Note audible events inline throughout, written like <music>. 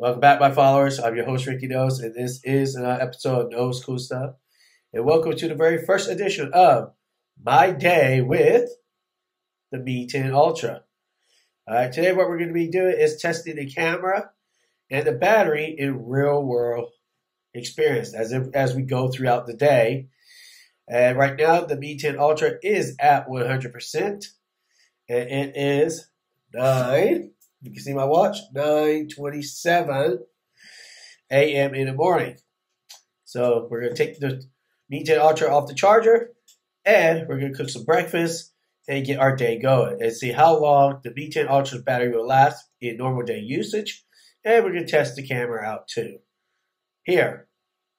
Welcome back, my followers. I'm your host, Ricky Knoles, and this is an episode of Knoles Cool Stuff. And welcome to the very first edition of My Day with the Mi 10 Ultra. All right, today what we're going to be doing is testing the camera and the battery in real world experience as, if, as we go throughout the day. And right now, the Mi 10 Ultra is at 100%, and it is 9 you can see my watch, 9.27 a.m. in the morning. So we're going to take the Mi 10 Ultra off the charger, and we're going to cook some breakfast and get our day going and see how long the Mi 10 Ultra's battery will last in normal day usage. And we're going to test the camera out too. Here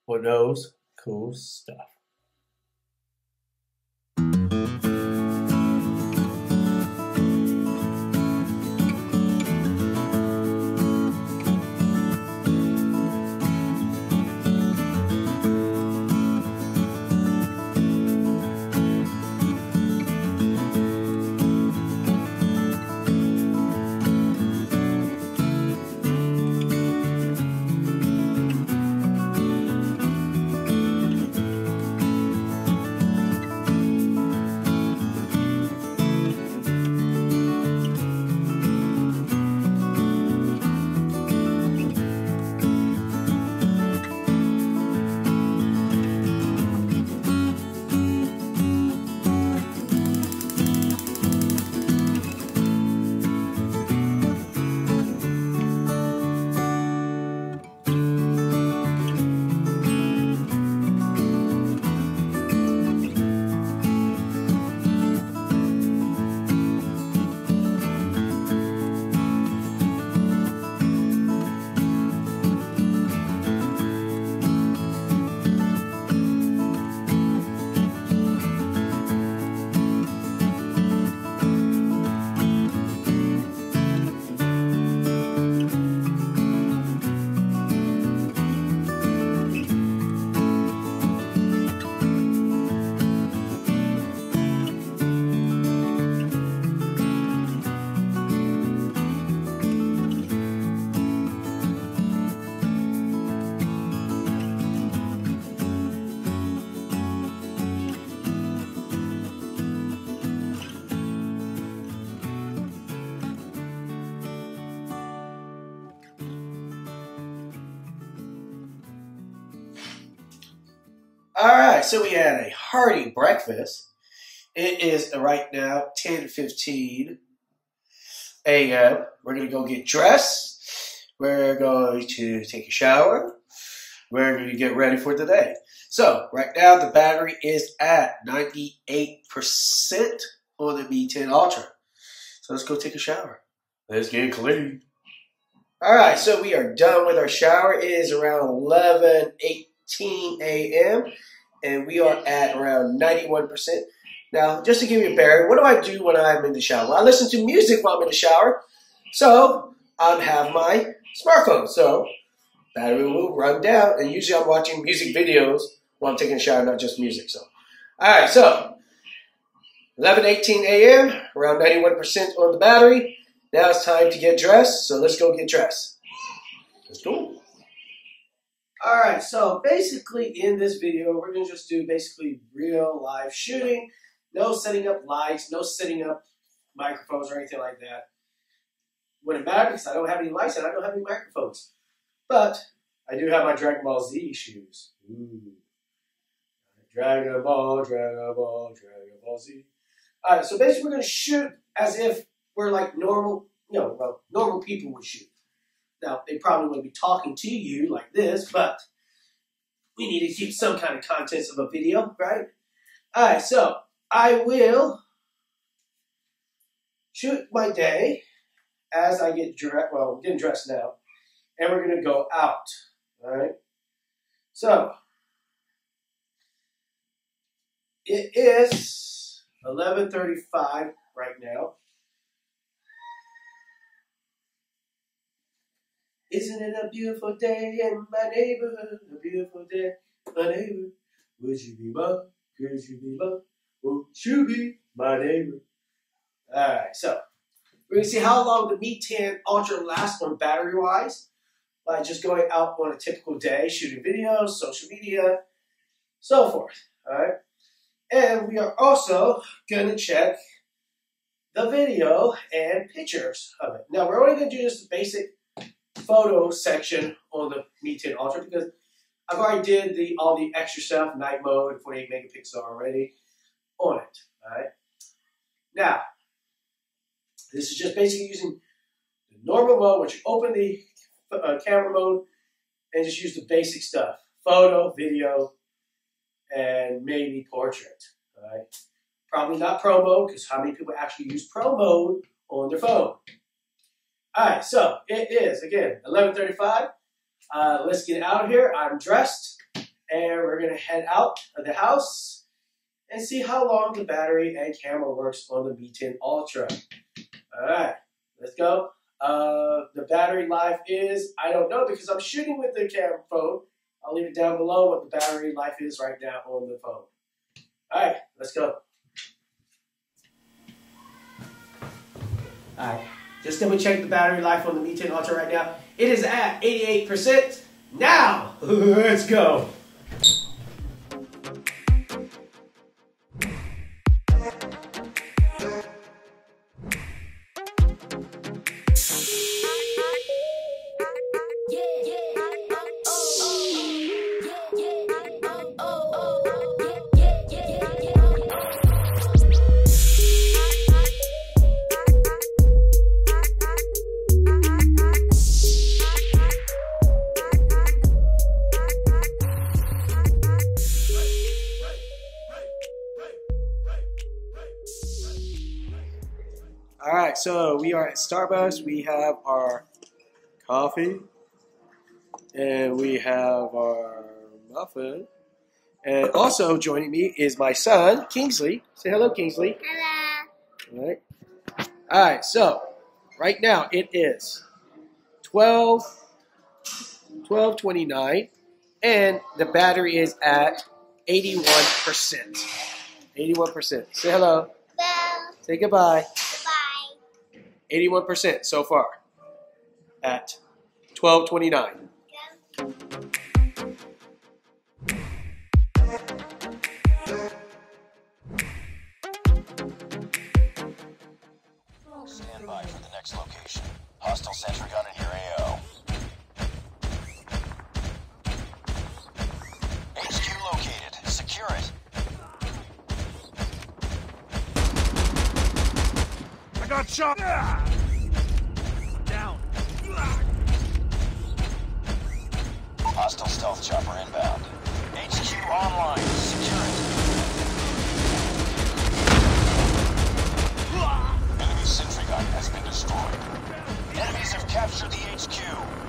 on Knoles Cool Stuff. Right, so we had a hearty breakfast. It is right now 10:15 a.m. We're gonna go get dressed. We're going to take a shower. We're going to get ready for the day. So right now the battery is at 98% on the Mi 10 Ultra. So let's go take a shower. Let's get clean. All right, so we are done with our shower. It is around 11, 18 a.m and we are at around 91%. Now, just to give you a bearing, what do I do when I'm in the shower? Well, I listen to music while I'm in the shower. So, I have my smartphone. So, battery will run down. And usually I'm watching music videos while I'm taking a shower, not just music. So, all right, so 11:18 a.m. around 91% on the battery. Now it's time to get dressed. So let's go get dressed. Let's. All right, so basically in this video, we're gonna just do basically real live shooting. No setting up lights, no setting up microphones or anything like that. When it matters, I don't have any lights and I don't have any microphones. But I do have my Dragon Ball Z shoes. Ooh. Dragon Ball, Dragon Ball, Dragon Ball Z. All right, so basically we're gonna shoot as if we're like normal, you know, well, normal people would shoot. Now, they probably wouldn't be talking to you like this, but we need to keep some kind of contents of a video, right? All right, so I will shoot my day as I get dressed. Well, getting dressed now, and we're going to go out, all right? So, it is 11.35 right now. Isn't it a beautiful day in my neighborhood? A beautiful day, my neighbor. Would you be my, could you be my, would you be my neighbor? Alright, so we're gonna see how long the Mi 10 Ultra lasts on battery wise. by just going out on a typical day, shooting videos, social media, so forth. All right. And we are also to check the video and pictures of it. Now, we're only to do just the basic photo section on the Mi 10 Ultra because I've already did the all the extra stuff, night mode, 48 megapixel already on it. All right. Now, this is just basically using the normal mode, which you open the uh, camera mode and just use the basic stuff. Photo, video, and maybe portrait. All right. Probably not pro mode, because how many people actually use pro mode on their phone? All right, so it is, again, 1135. Uh, let's get out of here. I'm dressed, and we're going to head out of the house and see how long the battery and camera works on the Mi 10 Ultra. All right, let's go. Uh, the battery life is, I don't know, because I'm shooting with the camera phone. I'll leave it down below what the battery life is right now on the phone. All right, let's go. All right, just double check the battery life on the Mi 10 Ultra right now. It is at 88%. Now, <laughs> let's go. We are at Starbucks. We have our coffee, and we have our muffin. And also joining me is my son, Kingsley. Say hello, Kingsley. Hello. All right. All right, so right now it is 12, 1229, and the battery is at 81%. 81%. Say hello. Well, Say goodbye. Goodbye. 81% so far at 1229. Got shot. Down. Hostile stealth chopper inbound. HQ online. Secure it. Enemy sentry gun has been destroyed. Enemies have captured the HQ.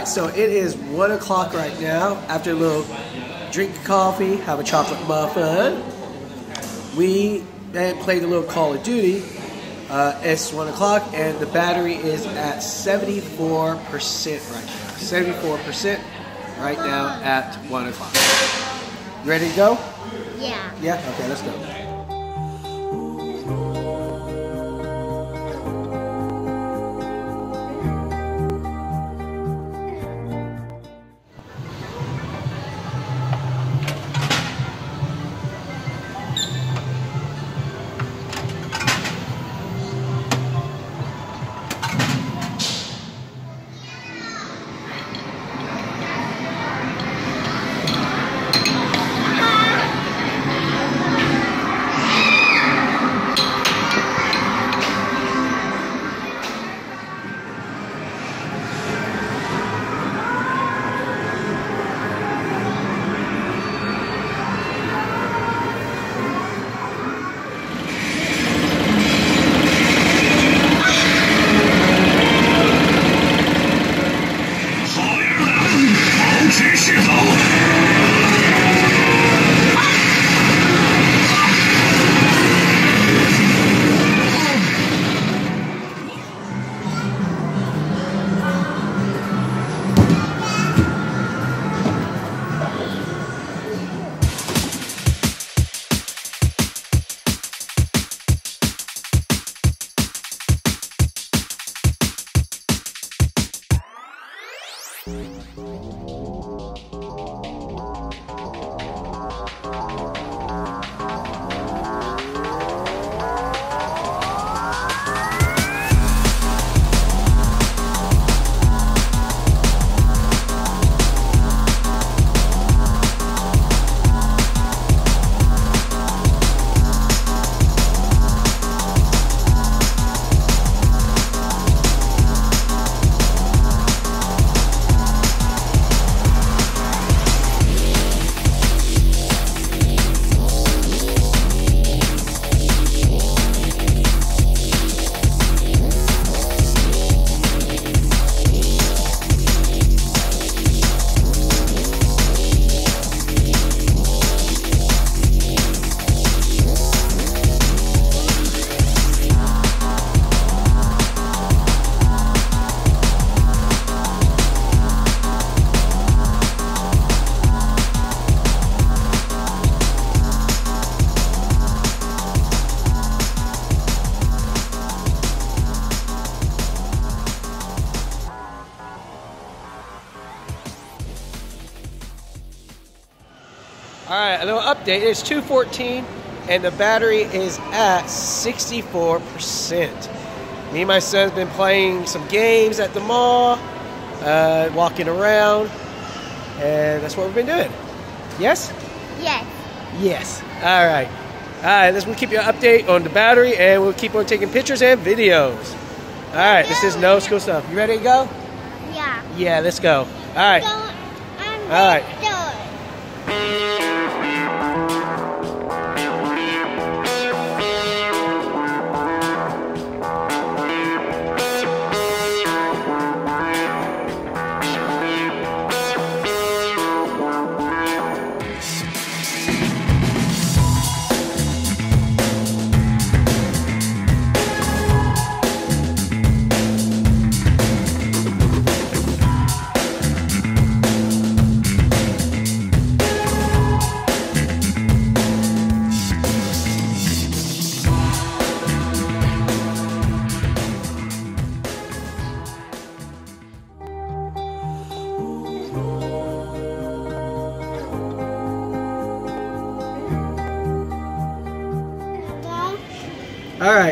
Right, so it is 1 o'clock right now. After a little drink of coffee, have a chocolate muffin. We then played a little Call of Duty. Uh, it's 1 o'clock, and the battery is at 74% right now. 74% right now at 1 o'clock. You ready to go? Yeah. Yeah? Okay, let's go. A little update. It's 214 and the battery is at 64%. Me and my son's been playing some games at the mall, uh, walking around, and that's what we've been doing. Yes? Yes. Yes. All right. All right, let's keep you an update on the battery and we'll keep on taking pictures and videos. All right, this is Knoles Cool Stuff. You ready to go? Yeah. Yeah, let's go. All right. So, All right.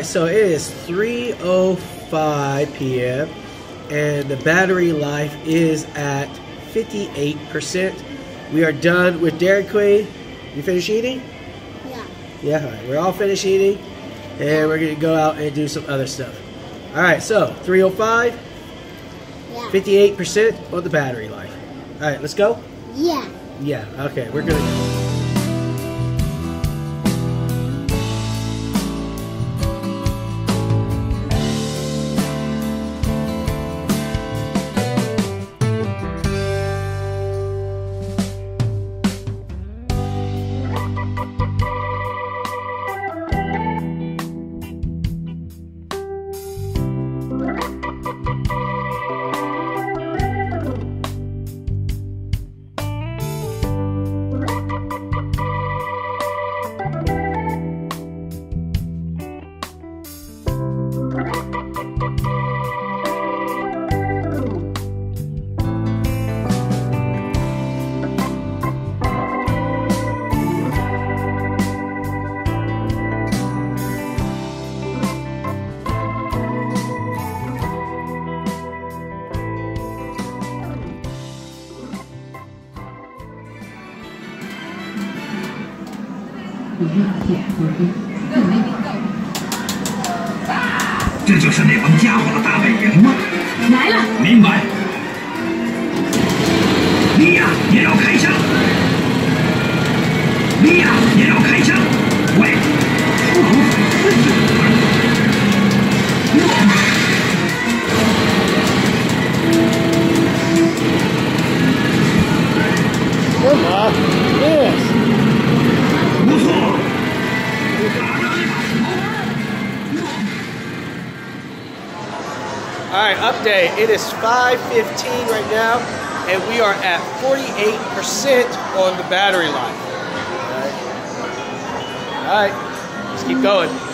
So it is 3:05 p.m. and the battery life is at 58%. We are done with Dairy Queen. You finished eating? Yeah. Yeah, all right. We're all finished eating, and we're gonna go out and do some other stuff. All right, so 3:05, Yeah. 58% on the battery life. All right, let's go. Yeah. Yeah, okay, we're gonna. Thank update. It is 5:15 right now, and we are at 48% on the battery life. All right. All right, let's keep going.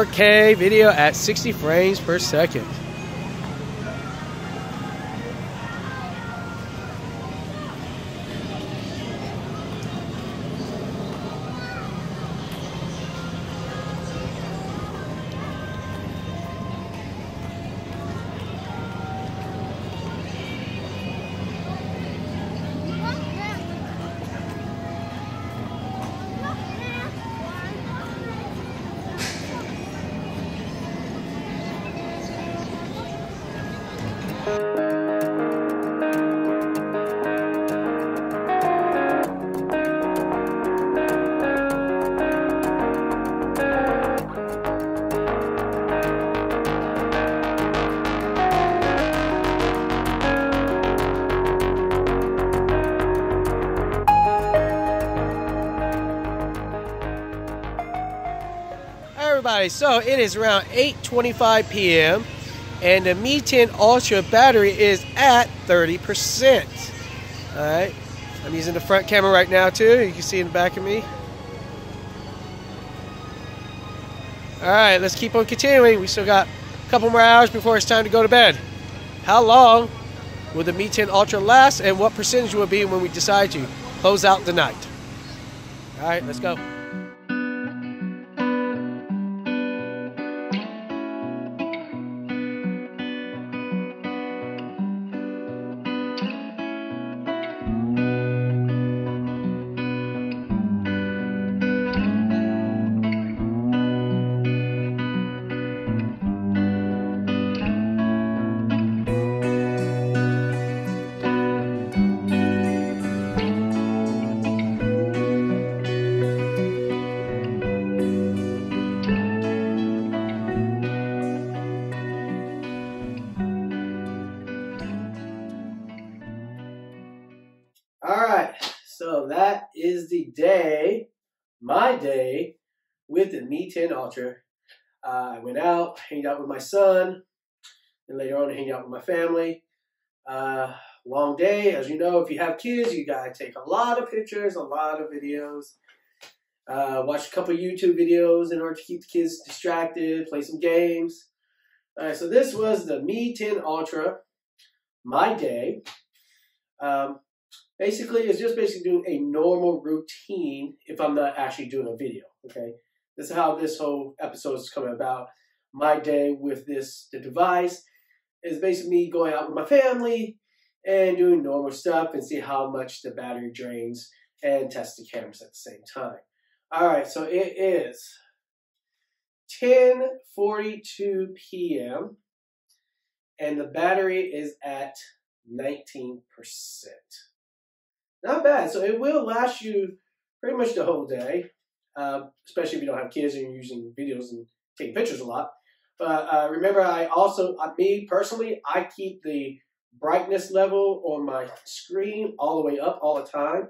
Four K video at 60 frames per second. So it is around 8:25 p.m. and the Mi 10 Ultra battery is at 30%. All right. I'm using the front camera right now too. You can see in the back of me. All right, let's keep on continuing. We still got a couple more hours before it's time to go to bed. How long will the Mi 10 Ultra last, and what percentage will it be when we decide to close out the night? All right, let's go. Mi 10 Ultra. Uh, I went out, hanged out with my son, and later on, hanged out with my family. Uh, long day, as you know, if you have kids, you gotta take a lot of pictures, a lot of videos. Uh, watch a couple YouTube videos in order to keep the kids distracted, play some games. All right, so this was the Mi 10 Ultra, my day. Um, basically it's just basically doing a normal routine if I'm not actually doing a video. Okay, this is how this whole episode is coming about. My day with this the device is basically me going out with my family and doing normal stuff and see how much the battery drains and test the cameras at the same time. All right, so it is 10:42 p.m. and the battery is at 19%. Not bad. So it will last you pretty much the whole day, uh, especially if you don't have kids and you're using videos and taking pictures a lot. But uh, remember, I also, uh, me personally, I keep the brightness level on my screen all the way up all the time.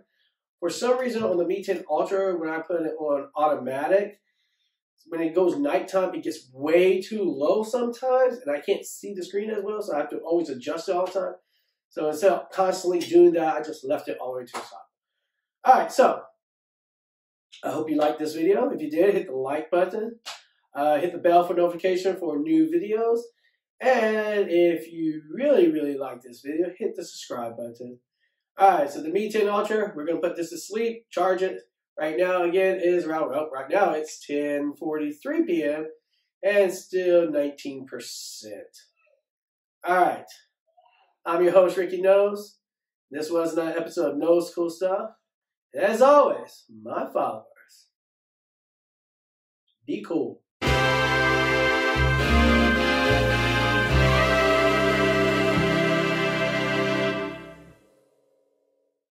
For some reason, on the Mi 10 Ultra, when I put it on automatic, when it goes nighttime, it gets way too low sometimes, and I can't see the screen as well, so I have to always adjust it all the time. So instead of constantly doing that, I just left it all the way to the top. All right, so I hope you liked this video. If you did, hit the like button. Uh, hit the bell for notification for new videos. And if you really, really like this video, hit the subscribe button. All right, so the Mi 10 Ultra, we're going to put this to sleep, charge it. Right now, again, is around, well, right now it's 10.43 p.m. and still 19%. All right. I'm your host, Ricky Knoles. This was another episode of Knoles Cool Stuff. As always, my followers, be cool.